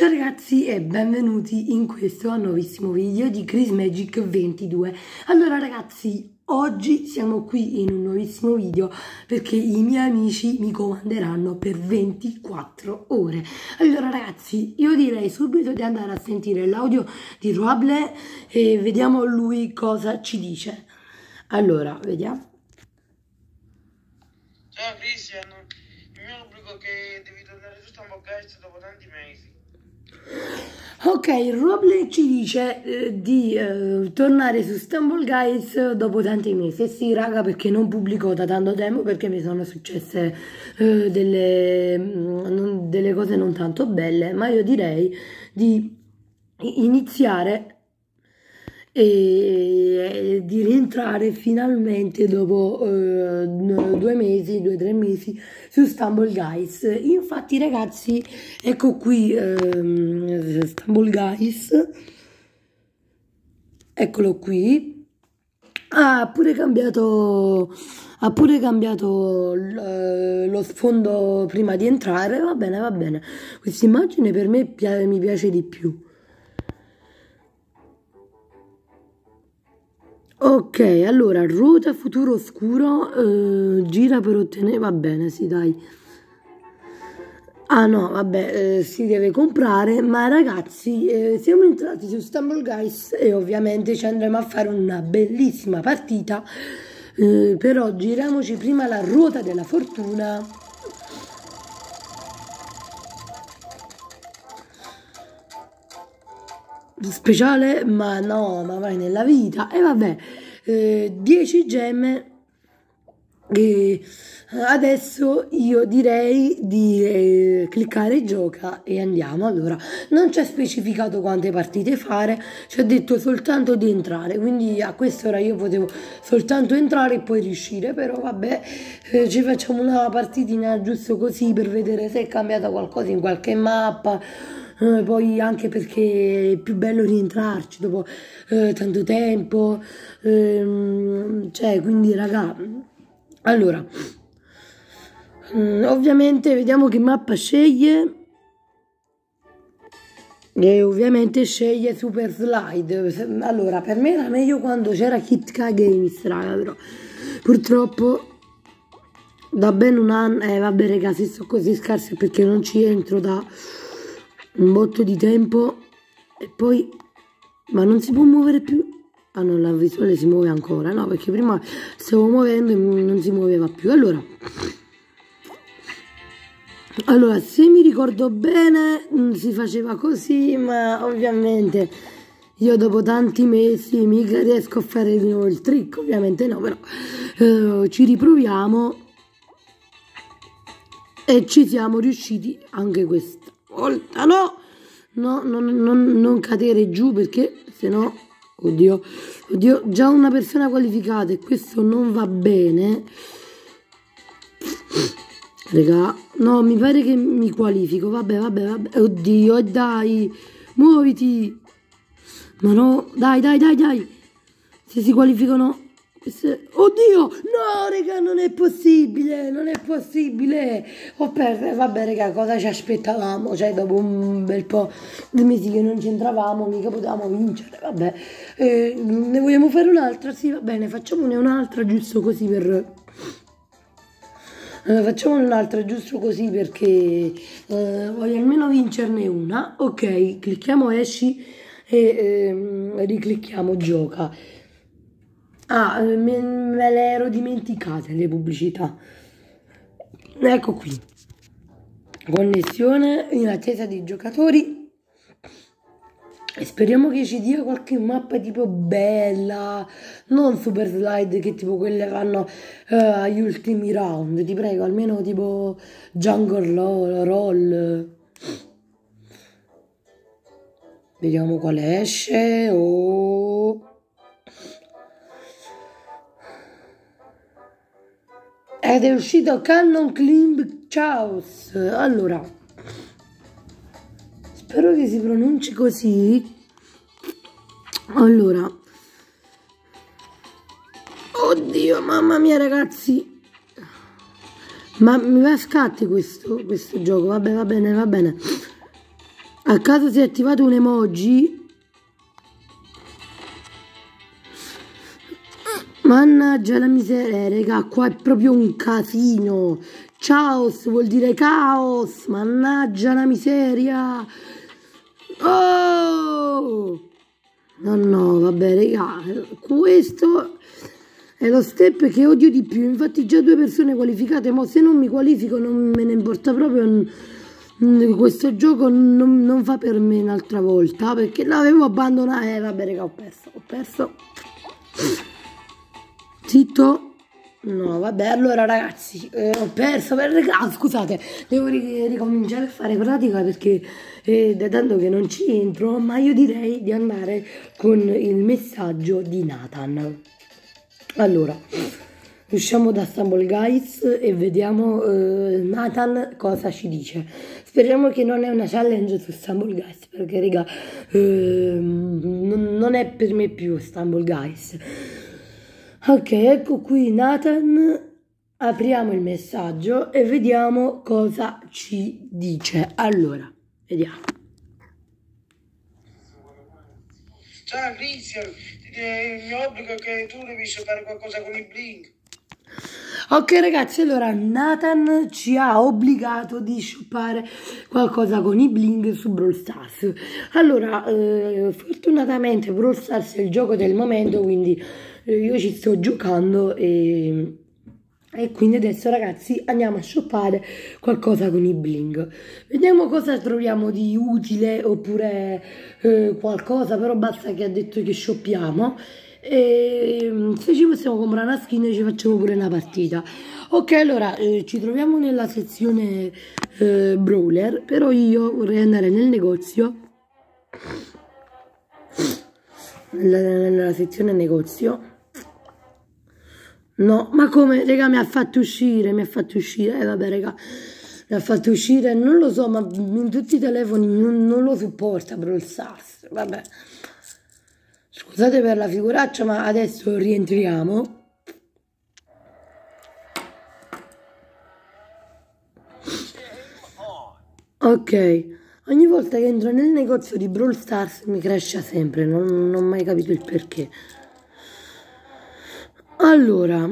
Ciao ragazzi e benvenuti in questo nuovissimo video di Chris Magic 22 Allora ragazzi, oggi siamo qui in un nuovissimo video perché i miei amici mi comanderanno per 24 ore. Allora ragazzi, io direi subito di andare a sentire l'audio di Roable e vediamo lui cosa ci dice. Allora, vediamo. Ciao Cristian, il mio obbligo è che devi tornare su Stambo Guys dopo tanti mesi. Ok, Roble ci dice eh, di eh, tornare su Stumble Guys dopo tanti mesi. Sì, raga, perché non pubblico da tanto tempo perché mi sono successe eh, delle, mm, non, delle cose non tanto belle, ma io direi di iniziare e di rientrare finalmente dopo eh, due mesi, due o tre mesi su Stumble Guys. Infatti ragazzi, ecco qui eh, Stumble Guys, eccolo qui. Ha pure cambiato, ha pure cambiato lo sfondo prima di entrare, va bene, va bene. Questa immagine per me mi piace di più. Ok, allora, ruota futuro oscuro, eh, gira per ottenere... Va bene, sì, dai. Ah no, vabbè, eh, si deve comprare, ma ragazzi, eh, siamo entrati su Stumble Guys e ovviamente ci andremo a fare una bellissima partita. Eh, però giriamoci prima la ruota della fortuna. Speciale, ma no, ma vai nella vita. E vabbè, eh, 10 gemme. E adesso io direi di eh, cliccare gioca e andiamo. Allora, non c'è specificato quante partite fare, ci ha detto soltanto di entrare, quindi a quest'ora io potevo soltanto entrare e poi riuscire, però vabbè, eh, ci facciamo una partitina giusto così per vedere se è cambiata qualcosa in qualche mappa eh, poi anche perché è più bello rientrarci dopo eh, tanto tempo, ehm, cioè quindi raga, allora, mm, ovviamente vediamo che mappa sceglie. E ovviamente sceglie Super Slide. Allora, per me era meglio quando c'era Kitka Games, raga, però purtroppo da ben un anno, eh vabbè raga, se sto così scarse perché non ci entro da un botto di tempo e poi ma non si può muovere più? Ah no la visuale si muove ancora no perché prima stavo muovendo e non si muoveva più. Allora allora se mi ricordo bene si faceva così ma ovviamente io dopo tanti mesi mica riesco a fare di nuovo il trick ovviamente no però eh, ci riproviamo e ci siamo riusciti anche questa volta no, no, non, non, non cadere giù perché se no, oddio, oddio, già una persona qualificata e questo non va bene. Raga, no, mi pare che mi qualifico, vabbè, vabbè, vabbè, oddio, e dai, muoviti. Ma no, dai, dai, dai, dai. Se si qualificano Oddio, no, raga, non è possibile, non è possibile. Ho perso, vabbè, raga, cosa ci aspettavamo? Cioè, dopo un bel po' di mesi che non c'entravamo, mica potevamo vincere, vabbè. Eh, ne vogliamo fare un'altra? Sì, va bene, facciamone un'altra giusto così per... Eh, facciamone un'altra giusto così perché eh, voglio almeno vincerne una. Ok, clicchiamo esci e ehm, riclicchiamo gioca. Ah, me, me le ero dimenticate le pubblicità. Ecco qui. Connessione in attesa dei giocatori. E speriamo che ci dia qualche mappa tipo bella, non super slide che tipo quelle fanno uh, agli ultimi round. Ti prego, almeno tipo jungle roll. roll. Vediamo quale esce. Oh. Ed è uscito Canon Climb Chaos. Allora, spero che si pronunci così. Allora, oddio, mamma mia, ragazzi, ma mi va a scatti questo, questo gioco. Vabbè, va bene, va bene. A caso si è attivato un emoji? Mannaggia la miseria, raga, qua è proprio un casino. Chaos vuol dire caos, mannaggia la miseria. Oh! No, no, vabbè, raga, questo è lo step che odio di più. Infatti già due persone qualificate, ma se non mi qualifico non me ne importa proprio. Questo gioco non, non fa per me un'altra volta perché l'avevo abbandonato. Eh, vabbè, raga, ho perso, ho perso. Zitto. No, vabbè, allora ragazzi, eh, ho perso per regalo, scusate, devo ricominciare a fare pratica perché eh, da tanto che non ci entro, ma io direi di andare con il messaggio di Nathan. Allora, usciamo da Stumble Guys e vediamo eh, Nathan cosa ci dice. Speriamo che non è una challenge su Stumble Guys, perché raga, eh, non è per me più Stumble Guys. Ok, ecco qui Nathan. Apriamo il messaggio e vediamo cosa ci dice. Allora, vediamo. Ciao Cristian, mi obbligo che tu devi fare qualcosa con i blink. Ok ragazzi, allora Nathan ci ha obbligato di shoppare qualcosa con i bling su Brawl Stars. Allora, eh, fortunatamente Brawl Stars è il gioco del momento, quindi eh, io ci sto giocando e, e quindi adesso ragazzi andiamo a shoppare qualcosa con i bling vediamo cosa troviamo di utile oppure eh, qualcosa però basta che ha detto che shoppiamo e se ci possiamo comprare una skin ci facciamo pure una partita. Ok allora eh, ci troviamo nella sezione eh, brawler però io vorrei andare nel negozio. Nella, nella sezione negozio. No, ma come, raga, mi ha fatto uscire, mi ha fatto uscire, eh vabbè, raga, mi ha fatto uscire, non lo so, ma in tutti i telefoni non, non lo supporta Brawl Stars, vabbè. Scusate per la figuraccia, ma adesso rientriamo. Ok, ogni volta che entro nel negozio di Brawl Stars mi cresce sempre, non, non ho mai capito il perché. Allora,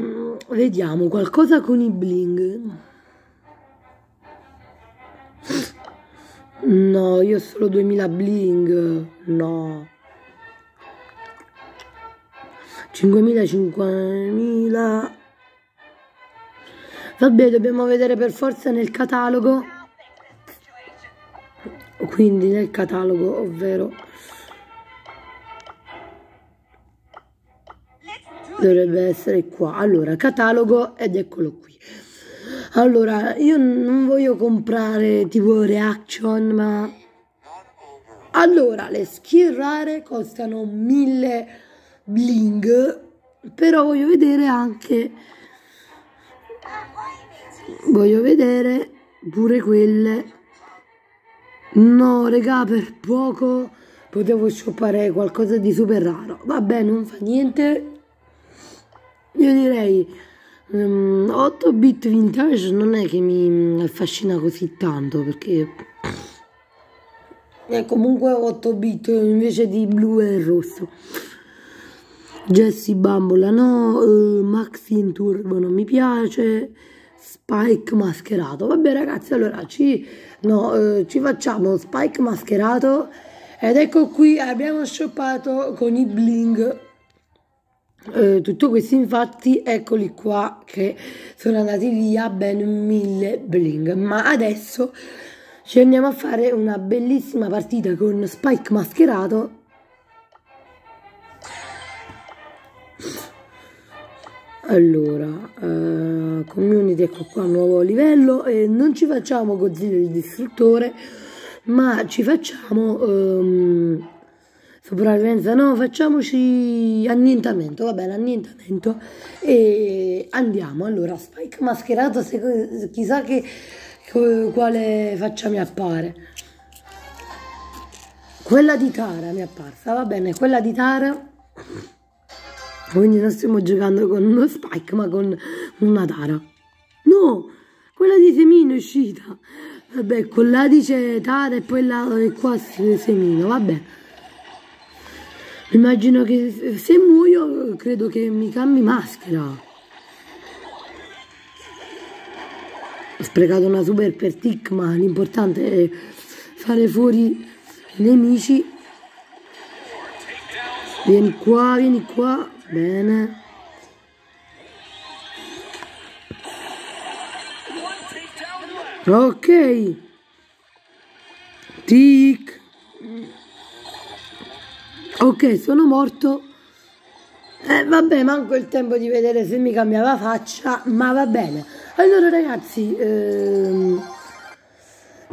vediamo qualcosa con i bling. No, io ho solo 2000 bling. No. 5000, 5000. Vabbè, dobbiamo vedere per forza nel catalogo. Quindi nel catalogo, ovvero dovrebbe essere qua allora catalogo ed eccolo qui allora io non voglio comprare tipo reaction ma allora le skill rare costano 1000 bling però voglio vedere anche voglio vedere pure quelle. No regà per poco potevo shoppare qualcosa di super raro. Vabbè non fa niente. Io direi um, 8 bit vintage non è che mi affascina così tanto perché è comunque 8 bit invece di blu e rosso. Jessie Bambola no, uh, Maxi in Turbo non mi piace, Spike mascherato. Vabbè ragazzi, allora ci, no, uh, ci facciamo Spike mascherato. Ed ecco qui abbiamo shoppato con i bling. Eh, tutto questo infatti eccoli qua che sono andati via ben mille bling. Ma adesso ci andiamo a fare una bellissima partita con Spike mascherato allora uh, community ecco qua nuovo livello e non ci facciamo Godzilla il distruttore ma ci facciamo um, sopravvivenza. No facciamoci annientamento va bene annientamento. E andiamo allora Spike mascherato se, chissà che quale faccia mi appare. Quella di Tara mi è apparsa va bene quella di Tara quindi non stiamo giocando con uno Spike ma con una Tara no quella di Semino è uscita Vabbè, con là dice Tara e poi là e qua Semino, vabbè. Immagino che se muoio credo che mi cambi maschera. Ho sprecato una super per tic, ma l'importante è fare fuori i nemici. Vieni qua, vieni qua. Bene. Ok. Tic. Ok, sono morto. Eh, vabbè, manco il tempo di vedere se mi cambiava faccia, ma va bene. Allora ragazzi, ehm,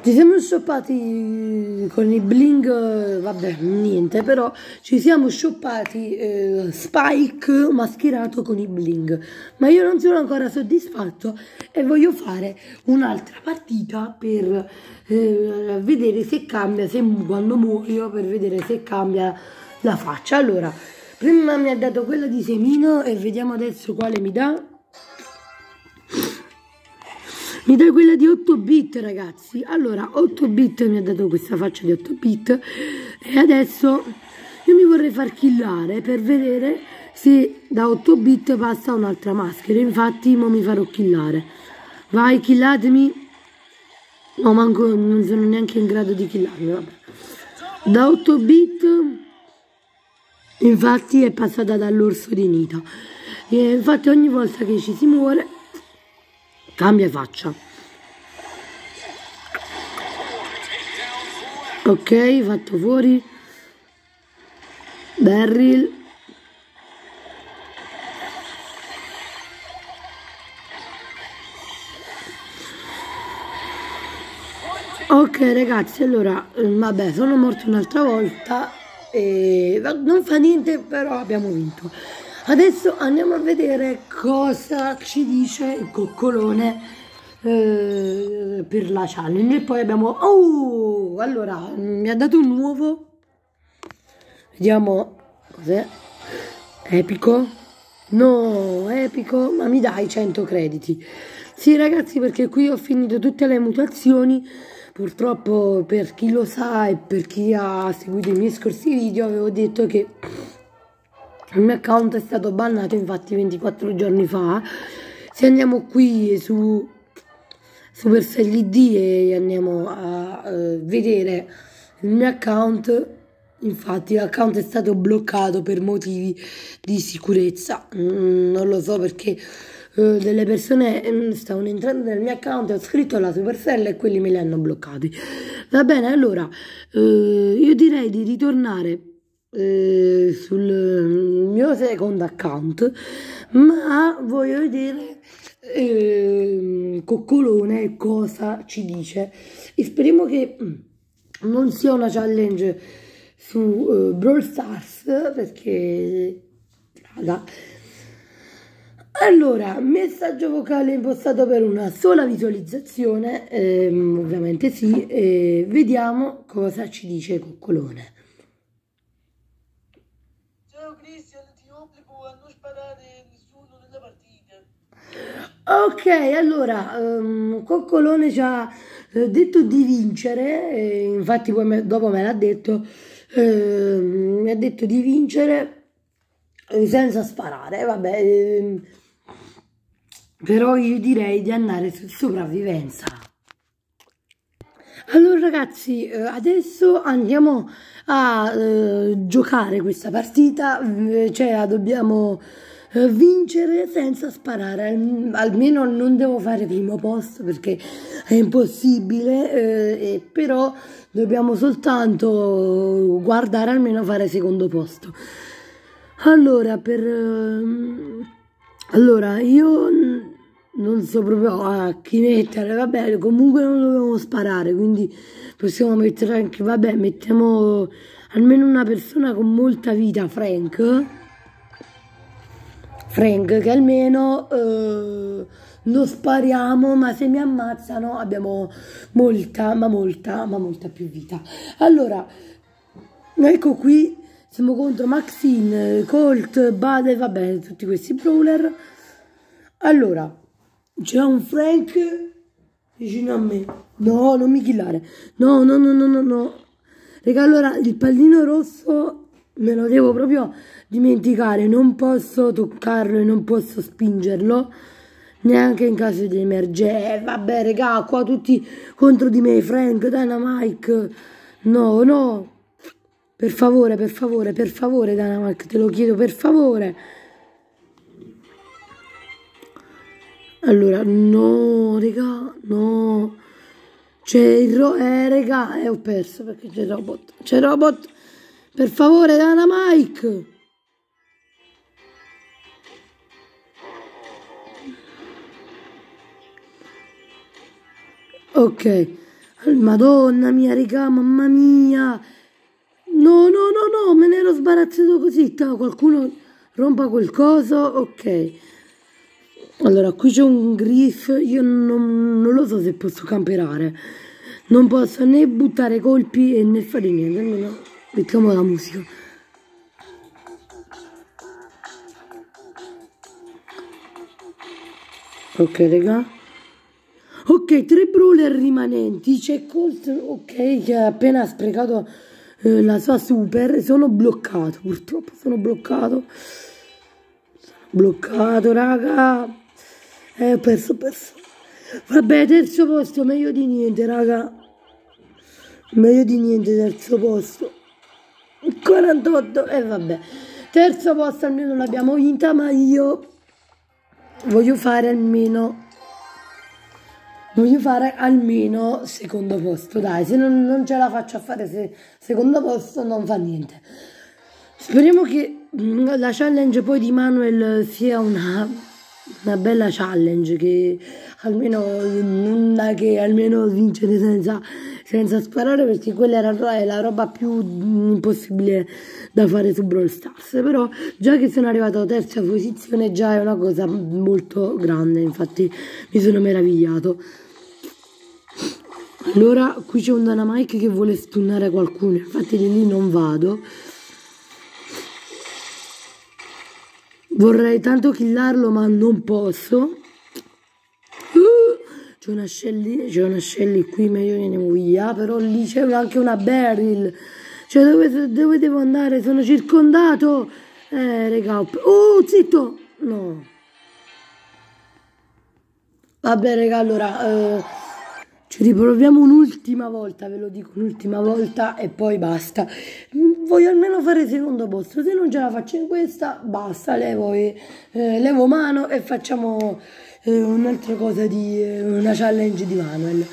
ci siamo shoppati con i bling, vabbè, niente, però ci siamo shoppati eh, Spike mascherato con i bling. Ma io non sono ancora soddisfatto e voglio fare un'altra partita per eh, vedere se cambia, se quando muoio, per vedere se cambia la faccia. Allora, prima mi ha dato quella di Semino e vediamo adesso quale mi dà. Mi dà quella di 8 bit ragazzi. Allora, 8 bit mi ha dato questa faccia di 8 bit e adesso io mi vorrei far killare per vedere se da 8 bit passa un'altra maschera. Infatti, mo mi farò killare. Vai, killatemi. No, manco, non sono neanche in grado di killarmi, vabbè. Da 8 bit Infatti è passata dall'orso di Nita. E infatti ogni volta che ci si muore cambia faccia. Ok, fatto fuori. Beryl. Ok ragazzi, allora, vabbè, sono morto un'altra volta e non fa niente, però abbiamo vinto. Adesso andiamo a vedere cosa ci dice il coccolone eh, per la challenge. E poi abbiamo... Oh! Allora, mi ha dato un nuovo. Vediamo cos'è. Epico. No, epico, ma mi dai 100 crediti. Sì ragazzi, perché qui ho finito tutte le mutazioni Purtroppo per chi lo sa e per chi ha seguito i miei scorsi video avevo detto che il mio account è stato bannato infatti 24 giorni fa. Se andiamo qui su Supercell ID e andiamo a uh, vedere il mio account infatti l'account è stato bloccato per motivi di sicurezza mm, non lo so perché eh, delle persone mm, stavano entrando nel mio account, ho scritto alla Supercell e quelli me li hanno bloccati. Va bene, allora uh, io direi di ritornare uh, sul mio secondo account, ma voglio vedere Coccolone cosa ci dice e speriamo che mm, non sia una challenge su Brawl Stars perché raga allora, messaggio vocale impostato per una sola visualizzazione, ehm, ovviamente sì, e vediamo cosa ci dice Coccolone. Ciao Cristian, ti obbligo a non sparare nessuno nella partita. Ok, allora, um, Coccolone ci ha eh, detto di vincere, infatti poi me, dopo me l'ha detto, eh, mi ha detto di vincere eh, senza sparare, vabbè ehm, però io direi di andare su sopravvivenza. Allora ragazzi, eh, adesso andiamo a giocare questa partita, cioè la dobbiamo vincere senza sparare, almeno non devo fare primo posto perché è impossibile, eh, però dobbiamo soltanto guardare almeno fare secondo posto. Allora, per... allora, io non so proprio a chi mettere, vabbè, comunque non dobbiamo sparare, quindi possiamo mettere anche, vabbè, mettiamo almeno una persona con molta vita, Frank. Frank, che almeno eh, non spariamo, ma se mi ammazzano abbiamo molta, ma molta, ma molta più vita. Allora, ecco qui, siamo contro Maxine, Colt, Bade, vabbè, tutti questi brawler. Allora, c'è un Frank vicino a me. No, non mi killare. No, no, no, no, no, no. Raga, allora il pallino rosso me lo devo proprio dimenticare. Non posso toccarlo e non posso spingerlo. Neanche in caso di emergenza. Eh, vabbè, raga, qua tutti contro di me. Frank, Dynamite. No, no. Per favore, per favore, per favore, Dynamite, te lo chiedo, per favore. Allora, no, raga, no. C'è il ro... Eh, raga, eh, ho perso perché c'è robot. C'è robot. Per favore, Dana Mike. Ok. Madonna mia, raga, mamma mia. No, no, no, no, me ne ero sbarazzato così. Qualcuno rompa quel coso. Ok. Allora, qui c'è un griff, io non, non, lo so se posso camperare. Non posso né buttare colpi né fare niente, almeno mettiamo la musica. Ok, raga. Ok, tre brawler rimanenti. C'è Colt, ok, che ha appena sprecato eh, la sua super. Sono bloccato, purtroppo sono bloccato. Bloccato, raga. Eh, ho perso, ho perso. Vabbè, terzo posto, meglio di niente, raga. Meglio di niente, terzo posto. 48, e vabbè. Terzo posto almeno l'abbiamo vinta, ma io voglio fare almeno... Voglio fare almeno secondo posto, dai, se non, non ce la faccio a fare se, secondo posto non fa niente. Speriamo che la challenge poi di Manuel sia una una bella challenge che almeno una che almeno vincere senza, senza sparare perché quella era la roba più impossibile da fare su Brawl Stars. Però già che sono arrivato a terza posizione già è una cosa molto grande. Infatti mi sono meravigliato. Allora qui c'è un Dynamite che vuole stunnare qualcuno. Infatti di lì non vado. Vorrei tanto killarlo ma non posso. C'è una Shelly, c'è una Shelly qui, ma io viene via, però lì c'è anche una Beryl. Cioè dove, dove devo andare? Sono circondato. Eh, raga. Oh, zitto! No. Vabbè, raga, allora... Eh, ci riproviamo un'ultima volta, ve lo dico, un'ultima volta e poi basta. Voglio almeno fare secondo posto, se non ce la faccio in questa, basta, levo, eh, levo mano e facciamo eh, un'altra cosa di eh, una challenge di Manuel.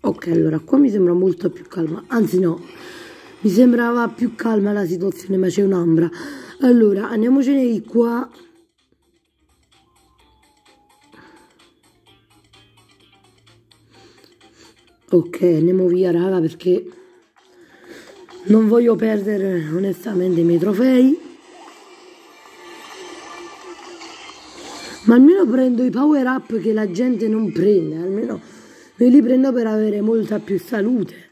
Ok, allora qua mi sembra molto più calma, anzi no, mi sembrava più calma la situazione, ma c'è un'ambra. Allora, andiamocene di qua. Ok, andiamo via raga perché non voglio perdere onestamente i miei trofei. Ma almeno prendo i power up che la gente non prende, almeno me li prendo per avere molta più salute.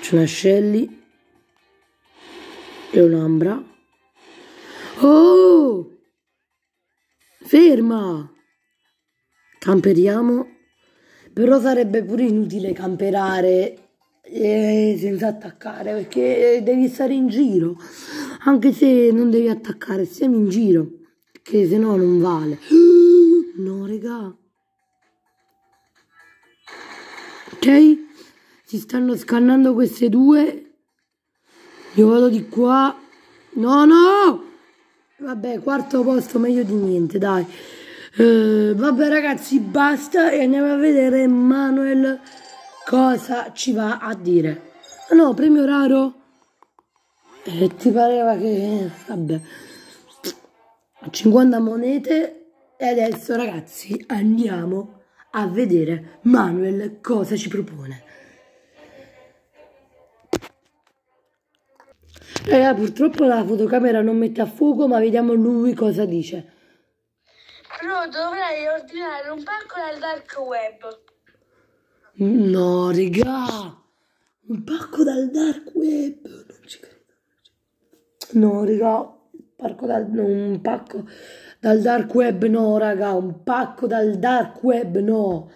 C'è una Shelly e un'Ambra. Oh! Ferma! Camperiamo. Però sarebbe pure inutile camperare eh, senza attaccare perché devi stare in giro. Anche se non devi attaccare, stiamo in giro. Perché se no non vale. No, regà. Ok? Si stanno scannando queste due. Io vado di qua. No, no! Vabbè, quarto posto, meglio di niente, dai. Uh, vabbè ragazzi, basta e andiamo a vedere Manuel cosa ci va a dire. Ah no, premio raro. E eh, ti pareva che... Vabbè. 50 monete e adesso ragazzi andiamo a vedere Manuel cosa ci propone. Eh, purtroppo la fotocamera non mette a fuoco, ma vediamo lui cosa dice. Però dovrai ordinare un pacco dal dark web. No, regà, un pacco dal dark web, non No, raga, parco dal, no, un pacco dal dark web, no, raga, un pacco dal dark web, no.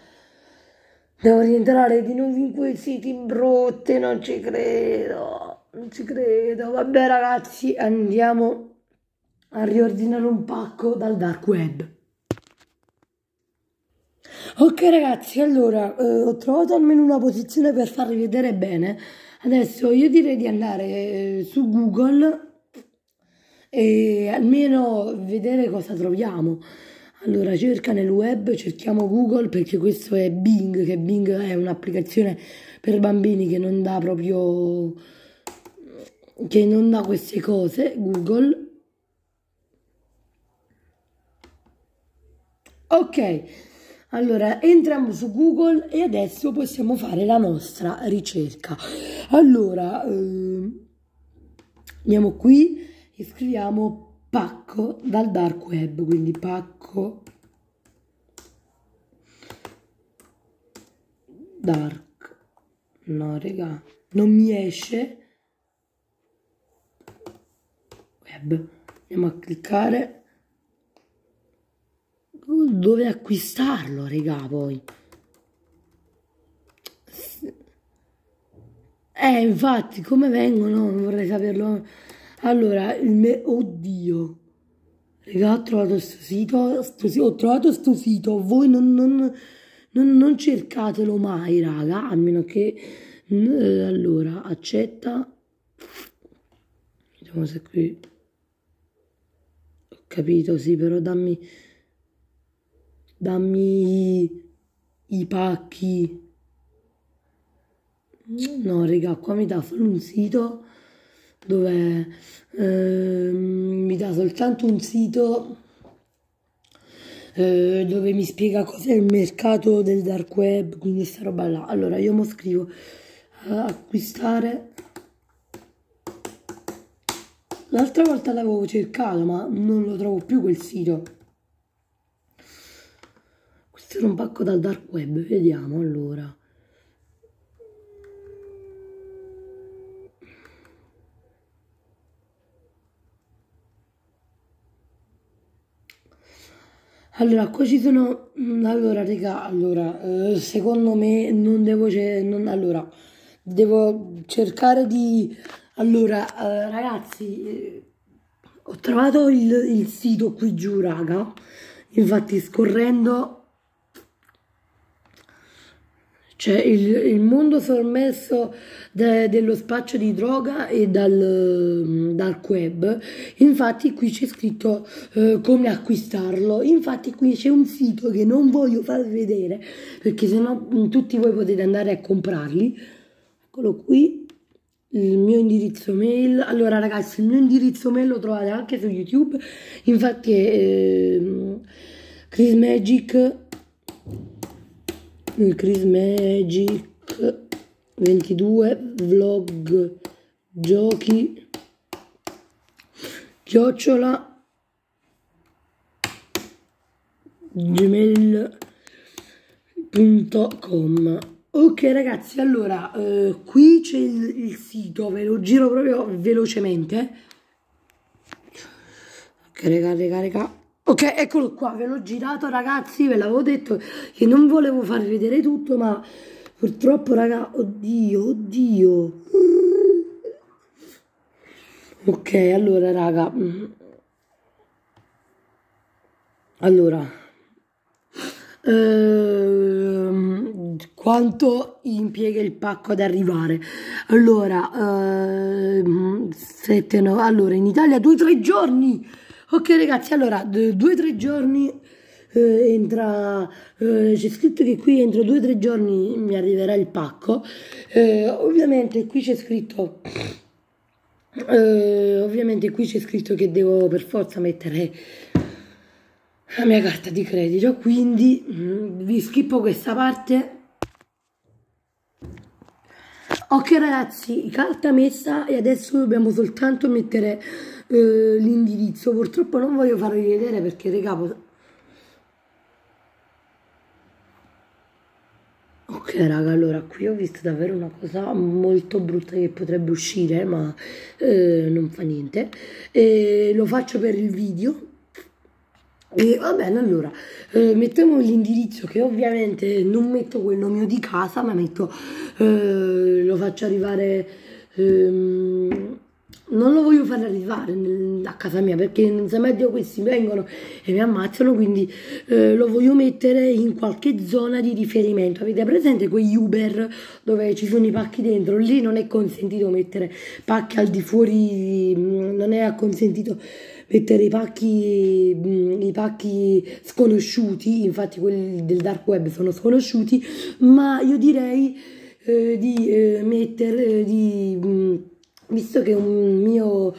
Devo rientrare di nuovo in quei siti brutti, non ci credo, non ci credo. Vabbè ragazzi, andiamo a riordinare un pacco dal dark web. Ok ragazzi, allora eh, ho trovato almeno una posizione per farvi vedere bene. Adesso io direi di andare eh, su Google e almeno vedere cosa troviamo. Allora cerca nel web, cerchiamo Google perché questo è Bing, che Bing è un'applicazione per bambini che non dà proprio che non dà queste cose, Google. Ok, allora entriamo su Google e adesso possiamo fare la nostra ricerca. Allora, eh, andiamo qui e scriviamo pacco dal dark web, quindi pacco dark. No, raga, non mi esce web. Andiamo a cliccare dove acquistarlo, regà, poi. Eh, infatti, come vengono? Non vorrei saperlo. Allora, il me... Oddio. Regà, ho trovato sto sito, sito, ho trovato sto sito, voi non, non, non, non cercatelo mai, raga, a meno che... Eh, allora, accetta. Vediamo se qui... Ho capito, sì, però dammi dammi i pacchi. No, raga, qua mi dà solo un sito dove eh, mi dà soltanto un sito eh, dove mi spiega cos'è il mercato del dark web, quindi questa roba là. Allora, io mo scrivo eh, acquistare. L'altra volta l'avevo cercato, ma non lo trovo più quel sito. Era un pacco dal dark web, vediamo allora. Allora, qua ci sono... Mm, allora, raga, allora, eh, secondo me non devo... Non, allora, devo cercare di... Allora, eh, ragazzi, eh, ho trovato il, il sito qui giù, raga. Infatti, scorrendo cioè il, il mondo sommerso de, dello spaccio di droga e dal dark web. Infatti qui c'è scritto eh, come acquistarlo. Infatti qui c'è un sito che non voglio far vedere perché sennò mm, tutti voi potete andare a comprarli. Eccolo qui il mio indirizzo mail. Allora ragazzi, il mio indirizzo mail lo trovate anche su YouTube. Infatti è eh, Chris Chris Magic 22 vlog giochi chiocciola gmail.com ok ragazzi allora eh, qui c'è il, il, sito ve lo giro proprio velocemente. Ok raga raga raga Ok, eccolo qua, ve l'ho girato ragazzi, ve l'avevo detto che non volevo farvi vedere tutto, ma purtroppo raga, oddio, oddio. Ok, allora raga, allora, ehm, quanto impiega il pacco ad arrivare? Allora, ehm, sette, no, allora in Italia due o tre giorni Ok ragazzi, allora, due o tre giorni eh, entra, eh, c'è scritto che qui entro due o tre giorni mi arriverà il pacco. Eh, ovviamente qui c'è scritto... Eh, ovviamente qui c'è scritto che devo per forza mettere la mia carta di credito quindi mh, mm, vi schippo questa parte ok ragazzi carta messa e adesso dobbiamo soltanto mettere eh, l'indirizzo purtroppo non voglio farvi vedere perché regà Ok raga, allora qui ho visto davvero una cosa molto brutta che potrebbe uscire, ma eh, non fa niente. E lo faccio per il video. E va bene, allora, eh, mettiamo l'indirizzo che ovviamente non metto quello mio di casa, ma metto, eh, lo faccio arrivare... Ehm, non lo voglio fare arrivare a casa mia perché non sa questi vengono e mi ammazzano quindi eh, lo voglio mettere in qualche zona di riferimento. Avete presente quegli Uber dove ci sono i pacchi dentro? Lì non è consentito mettere pacchi al di fuori mm, non è consentito mettere i pacchi, mm, i pacchi sconosciuti infatti quelli del dark web sono sconosciuti ma io direi eh, di eh, mettere di mm, visto che un mio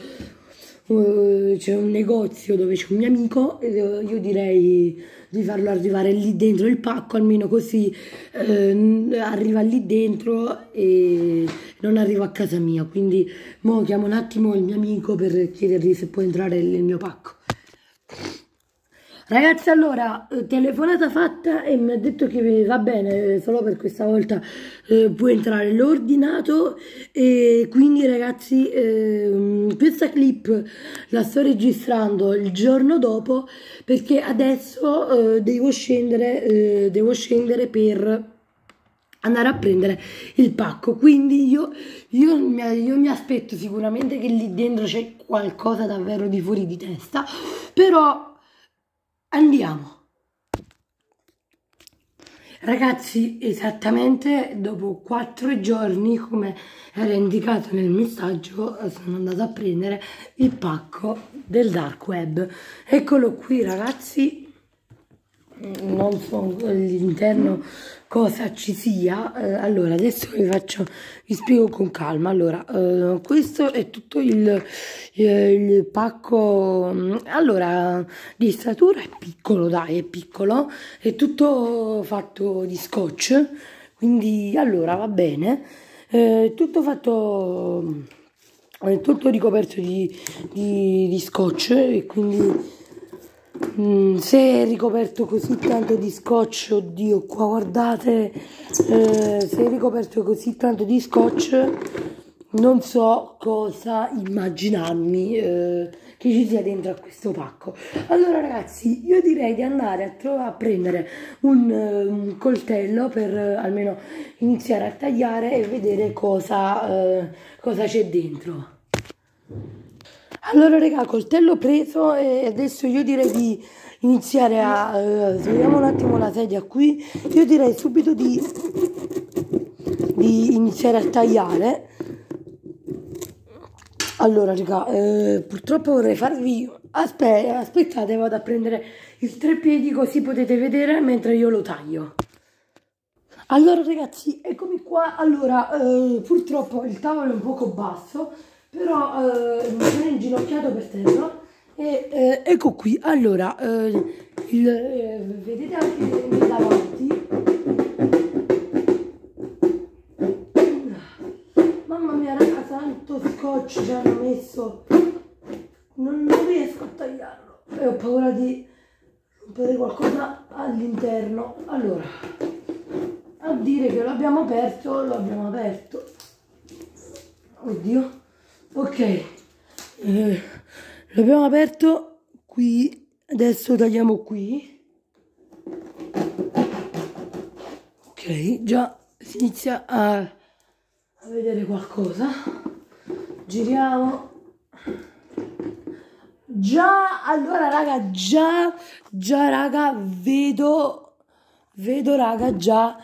uh, c'è un negozio dove c'è un mio amico io direi di farlo arrivare lì dentro il pacco almeno così eh, arriva lì dentro e non arriva a casa mia. Quindi mo chiamo un attimo il mio amico per chiedergli se può entrare nel mio pacco Ragazzi, allora, eh, telefonata fatta e mi ha detto che va bene, solo per questa volta eh, può entrare l'ordinato. E quindi ragazzi eh, questa clip la sto registrando il giorno dopo perché adesso eh, devo scendere, eh, devo scendere per andare a prendere il pacco. Quindi io, io, io mi aspetto sicuramente che lì dentro c'è qualcosa davvero di fuori di testa però Andiamo. Ragazzi, esattamente dopo quattro giorni, come era indicato nel messaggio, sono andata a prendere il pacco del dark web. Eccolo qui, ragazzi. Non so all'interno cosa ci sia eh, allora adesso vi faccio vi spiego con calma. Allora eh, questo è tutto il, eh, il, pacco mm, allora di statura è piccolo dai è piccolo è tutto fatto di scotch quindi allora va bene eh, tutto fatto è tutto ricoperto di, di, di scotch e quindi Mm, se è ricoperto così tanto di scotch, oddio, qua guardate, eh, se è ricoperto così tanto di scotch, non so cosa immaginarmi eh, che ci sia dentro a questo pacco. Allora ragazzi, io direi di andare a, a prendere un, un, coltello per eh, almeno iniziare a tagliare e vedere cosa, eh, cosa c'è dentro. Allora raga, coltello preso e adesso io direi di iniziare a... Uh, un attimo la sedia qui. Io direi subito di, di iniziare a tagliare. Allora raga, eh, purtroppo vorrei farvi... Aspe aspettate, vado a prendere il tre piedi così potete vedere mentre io lo taglio. Allora ragazzi, eccomi qua. Allora, eh, purtroppo il tavolo è un poco basso però eh, mi sono inginocchiato per terra e eh, ecco qui. Allora eh, il, eh, vedete anche davanti? Mamma mia raga tanto scotch ci hanno messo. Non, non riesco a tagliarlo. E ho paura di rompere qualcosa all'interno. Allora a dire che l'abbiamo aperto lo abbiamo aperto. Oddio ok eh, l'abbiamo aperto qui adesso tagliamo qui. Ok già si inizia a, a vedere qualcosa. Giriamo. Già allora raga già già raga vedo vedo raga già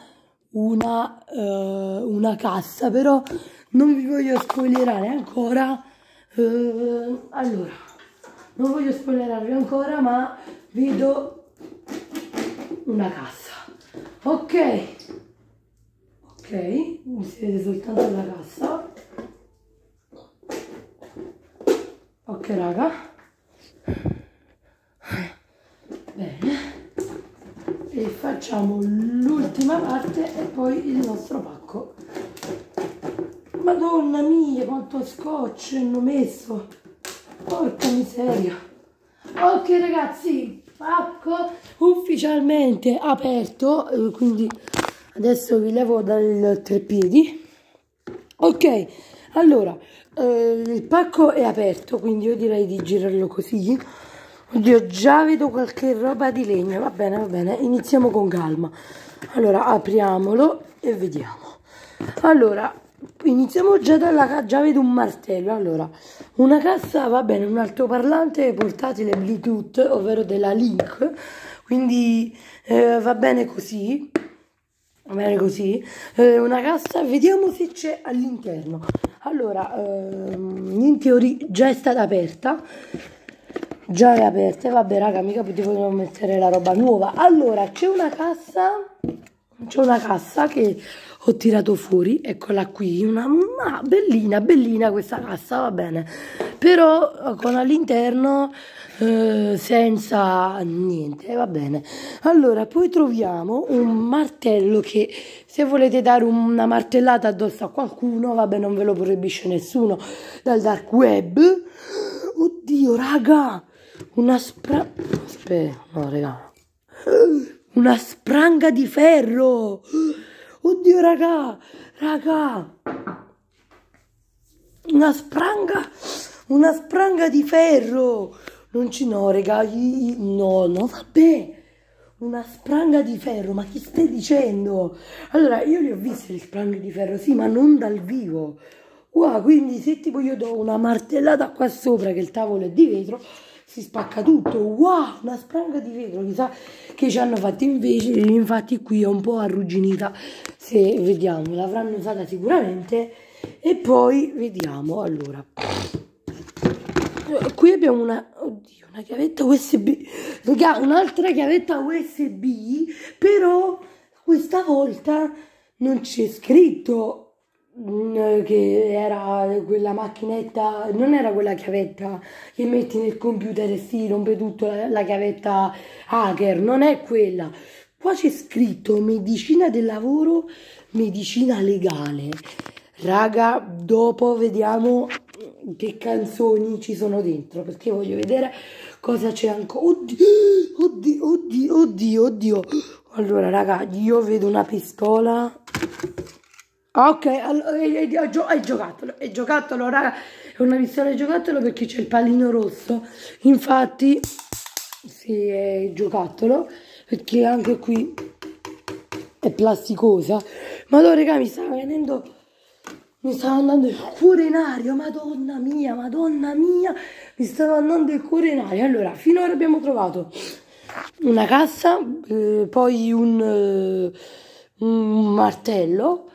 una, uh, una cassa però non vi voglio spoilerare ancora uh, allora non voglio spoilerarvi ancora ma vedo una cassa. Ok. Ok mi si vede soltanto la cassa. Ok raga. Bene e facciamo l'ultima parte e poi il nostro pacco Madonna mia, quanto scotch hanno messo. Porca miseria. Ok ragazzi, pacco ufficialmente aperto, eh, quindi adesso vi levo dal treppiedi ok allora eh, il pacco è aperto quindi io direi di girarlo così oddio già vedo qualche roba di legno va bene va bene iniziamo con calma. Allora apriamolo e vediamo. Allora iniziamo già dalla già vedo un martello. Allora una cassa va bene un altoparlante portatile bluetooth ovvero della link. Quindi eh, va bene così. Va bene così. Eh, una cassa vediamo se c'è all'interno. Allora ehm, in teoria già è stata aperta già è aperta vabbè raga mica potevo mettere la roba nuova. Allora c'è una cassa c'è una cassa che ho tirato fuori, eccola qui, una, una bellina, bellina questa cassa, va bene, però con all'interno eh, senza niente, va bene. Allora, poi troviamo un martello che se volete dare una martellata addosso a qualcuno, vabbè, non ve lo proibisce nessuno dal dark web. Oddio, raga, una spra... Aspetta, no, raga. Una spranga di ferro! Oddio, raga! Raga! Una spranga! Una spranga di ferro! Non ci no, raga! No, no, vabbè! Una spranga di ferro, ma chi stai dicendo? Allora, io li ho viste le spranghe di ferro, sì, ma non dal vivo. Wow, quindi se tipo io do una martellata qua sopra che il tavolo è di vetro, si spacca tutto, wow, una spranga di vetro, chissà che ci hanno fatto. Invece, infatti qui è un po' arrugginita, se vediamo, l'avranno usata sicuramente, e poi vediamo, allora, qui abbiamo una, oddio, una chiavetta USB, un'altra chiavetta USB, però questa volta non c'è scritto che era quella macchinetta, non era quella chiavetta che metti nel computer e si rompe tutto, la chiavetta hacker, non è quella. Qua c'è scritto medicina del lavoro, medicina legale. Raga, dopo vediamo che canzoni ci sono dentro, perché voglio vedere cosa c'è ancora. Oddio, oddio, oddio, oddio, oddio. Allora, raga, io vedo una pistola Ok, allora, è, è, è, giocattolo, è giocattolo, raga, è una pistola di giocattolo perché c'è il pallino rosso, infatti, sì, è giocattolo, perché anche qui è plasticosa, ma allora raga mi sta venendo, mi stava andando il cuore in aria, madonna mia, madonna mia, mi stava andando il cuore in aria, allora, finora abbiamo trovato una cassa, eh, poi un, eh, un martello,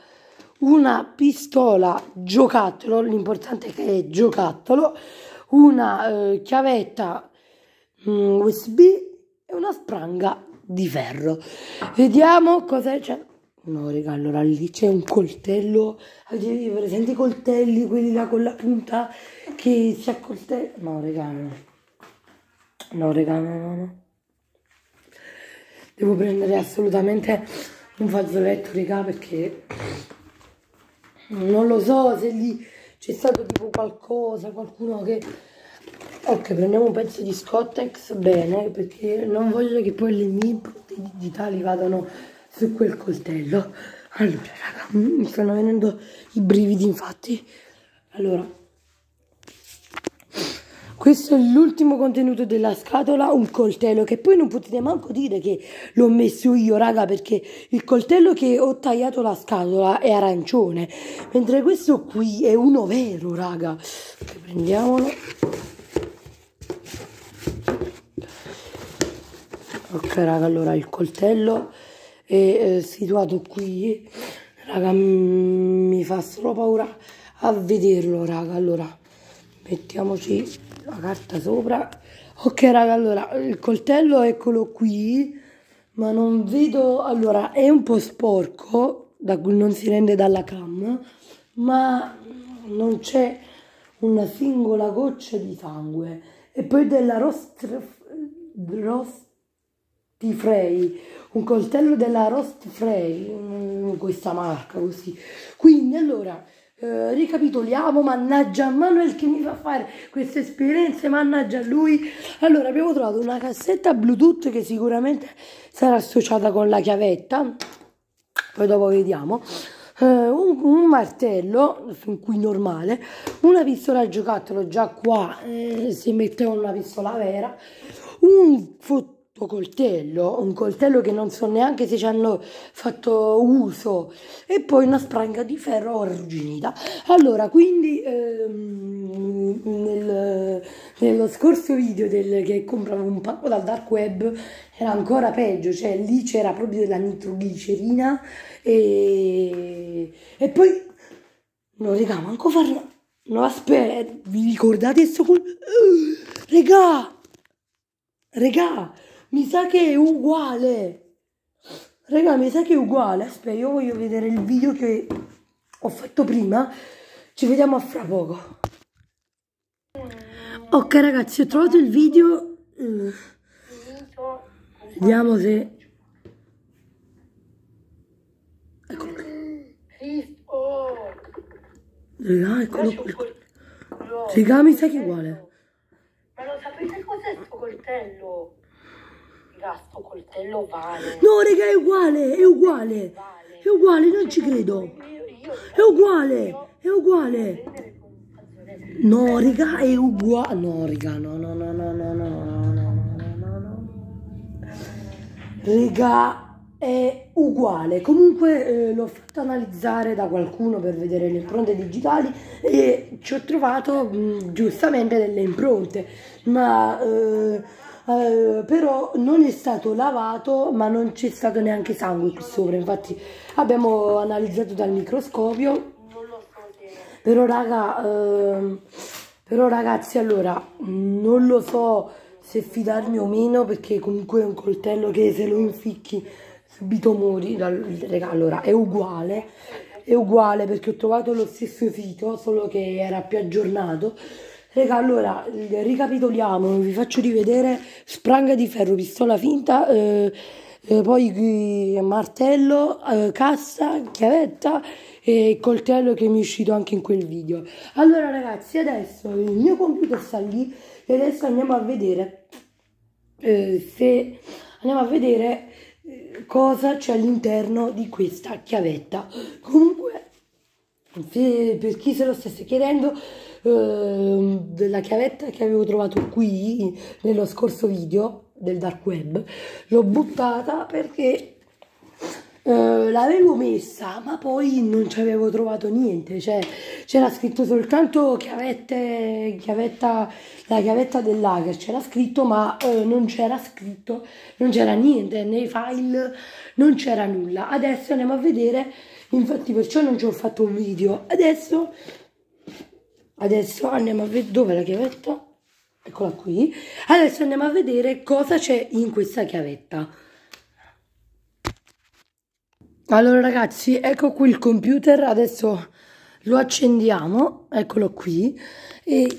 una pistola giocattolo, l'importante è che è giocattolo, una eh, chiavetta mm, USB e una spranga di ferro. Vediamo cosa c'è. No, raga, allora lì c'è un coltello. Avete presente i coltelli, quelli là con la punta che si accoltella? No, raga, no. No, raga, no, no, no. Devo prendere assolutamente un fazzoletto, raga, perché non lo so se lì c'è stato tipo qualcosa, qualcuno che... Ok, prendiamo un pezzo di Scottex, bene, perché non voglio che poi le mie impronte digitali vadano su quel coltello. Allora, raga, mi stanno venendo i brividi, infatti. Allora, questo è l'ultimo contenuto della scatola, un coltello che poi non potete manco dire che l'ho messo io, raga, perché il coltello che ho tagliato la scatola è arancione, mentre questo qui è uno vero, raga. Prendiamolo. Ok, raga, allora il coltello è eh, situato qui. Raga, mi fa solo paura a vederlo, raga. Allora, mettiamoci la carta sopra. Ok raga allora il coltello eccolo qui ma non vedo allora è un po' sporco da cui non si rende dalla cam ma non c'è una singola goccia di sangue. E poi della rost Frey un coltello della Rost Frey mm, questa marca così. Quindi allora eh, ricapitoliamo, mannaggia Manuel che mi fa fare queste esperienze, mannaggia lui. Allora abbiamo trovato una cassetta Bluetooth che sicuramente sarà associata con la chiavetta. poi dopo vediamo. Eh, un, un, martello, fin qui normale, una pistola a giocattolo, già qua eh, si metteva una pistola vera, un fottuto coltello, un coltello che non so neanche se ci hanno fatto uso e poi una spranga di ferro arrugginita. Allora, quindi ehm, nel, nello scorso video del, che compravo un pacco dal dark web era ancora peggio, cioè lì c'era proprio della nitroglicerina e, e poi no raga, manco farlo. No, aspetta, vi ricordate sto col... Uh, regà! Regà! Mi sa che è uguale. Raga, mi sa che è uguale. Aspetta, io voglio vedere il video che ho fatto prima. Ci vediamo a fra poco. Ok ragazzi, ho trovato il video. Vediamo se... Eccolo Raga, eccolo. Raga, mi sa che è uguale. Ma lo sapete cos'è sto coltello? Raga, sto coltello vale. No, raga, è uguale, è uguale. È uguale, non ci credo. È uguale, è uguale. No, raga, è uguale. No, raga, no, no, no, no, no, no, no, no, no, no. Raga, è uguale. Comunque eh, l'ho fatto analizzare da qualcuno per vedere le impronte digitali e ci ho trovato mh, giustamente delle impronte, ma... Eh, eh, però non è stato lavato ma non c'è stato neanche sangue qui sopra. Infatti abbiamo analizzato dal microscopio. Però raga eh, però ragazzi allora non lo so se fidarmi o meno perché comunque è un coltello che se lo inficchi subito muori allora è uguale è uguale perché ho trovato lo stesso sito solo che era più aggiornato Raga, allora, ricapitoliamo, vi faccio rivedere spranga di ferro, pistola finta, eh, eh, poi martello, eh, cassa, chiavetta e coltello che mi è uscito anche in quel video. Allora ragazzi, adesso il mio computer sta lì e adesso andiamo a vedere eh, se andiamo a vedere eh, cosa c'è all'interno di questa chiavetta. Comunque, se, per chi se lo stesse chiedendo, Ehm, della chiavetta che avevo trovato qui nello scorso video del dark web l'ho buttata perché Uh, l'avevo messa ma poi non ci avevo trovato niente. Cioè c'era scritto soltanto chiavette chiavetta la chiavetta del lager c'era scritto ma uh, non c'era scritto non c'era niente nei file non c'era nulla. Adesso andiamo a vedere infatti perciò non ci ho fatto un video. Adesso Adesso andiamo a vedere dove la chiavetta. Eccola qui. Adesso andiamo a vedere cosa c'è in questa chiavetta. Allora ragazzi, ecco qui il computer, adesso lo accendiamo, eccolo qui, e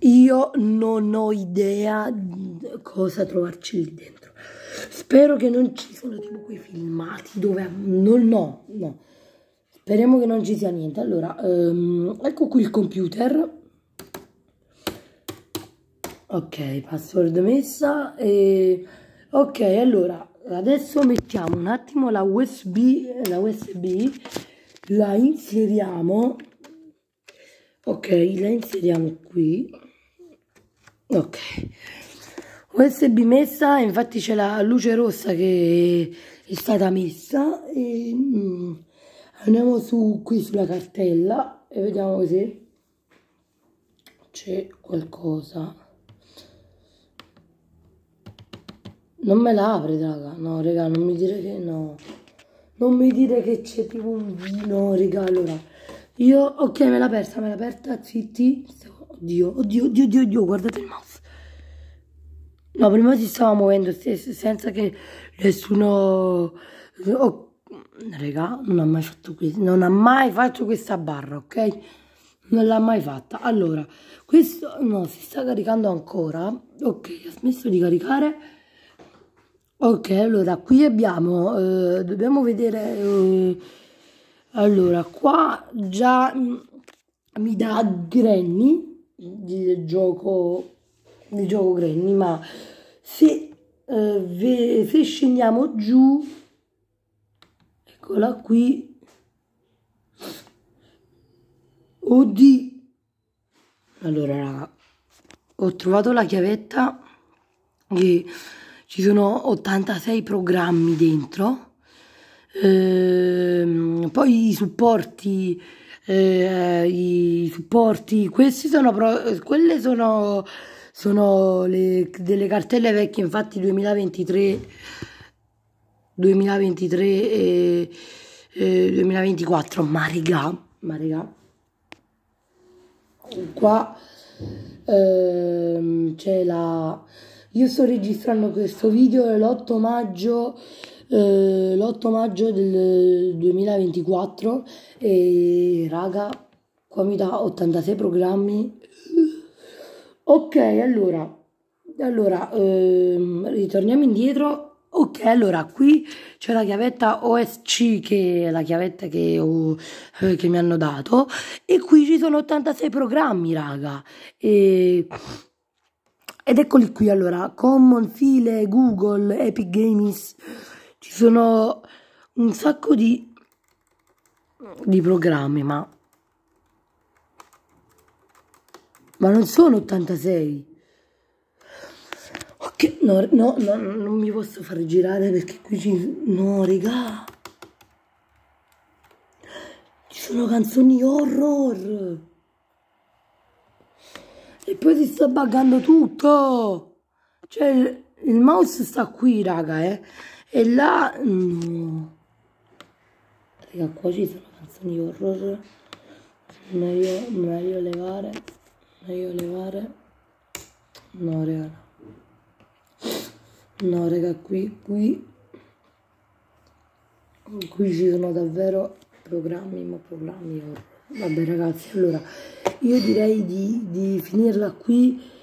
io non ho idea cosa trovarci lì dentro. Spero che non ci sono tipo quei filmati dove... Non, no, no. Speriamo che non ci sia niente. Allora, um, ecco qui il computer. Ok, password messa. E... Ok, allora, adesso mettiamo un attimo la USB, la USB, la inseriamo. Ok, la inseriamo qui. Ok. USB messa, infatti c'è la luce rossa che è stata messa e... Mm, andiamo su qui sulla cartella e vediamo se c'è qualcosa. Non me la raga. No raga non mi dire che no. Non mi dire che c'è tipo un vino raga allora. Io ok me l'ha aperta me l'ha aperta zitti. Oddio oddio oddio oddio, oddio guardate il mouse. No prima si stava muovendo senza che nessuno oh, Raga, non ha mai fatto questo, non ha mai fatto questa barra, ok? Non l'ha mai fatta. Allora, questo, no, si sta caricando ancora. Ok, ha smesso di caricare. Ok, allora, qui abbiamo, eh, dobbiamo vedere, eh, allora, qua già mi dà Granny, di gioco, di gioco Granny, ma se, eh, se scendiamo giù eccola qui. Oddio. Allora raga ho trovato la chiavetta che ci sono 86 programmi dentro. Ehm, poi i supporti eh, i supporti questi sono pro, quelle sono sono le, delle cartelle vecchie infatti 2023 2023 e, e 2024 ma regà ma regà qua ehm, c'è la io sto registrando questo video l'8 maggio eh, l'8 maggio del 2024 e raga qua mi dà 86 programmi. Ok allora allora ehm, ritorniamo indietro ok allora qui c'è la chiavetta OSC che è la chiavetta che, ho, eh, che mi hanno dato e qui ci sono 86 programmi raga e ed eccoli qui allora, Common, File, Google, Epic Games, ci sono un sacco di, di programmi, ma, ma non sono 86. Ok, no, no, no, non mi posso far girare perché qui ci... No, regà. Ci sono canzoni horror. E poi si sta buggando tutto. Cioè, il, il mouse sta qui, raga, eh. E là... No. Raga, qua ci sono canzoni horror. Meglio, meglio levare. Meglio levare. No, raga. No, raga, qui, qui... Qui ci sono davvero programmi, ma programmi horror. Vabbè ragazzi, allora io direi di, di finirla qui